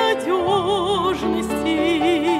надежности.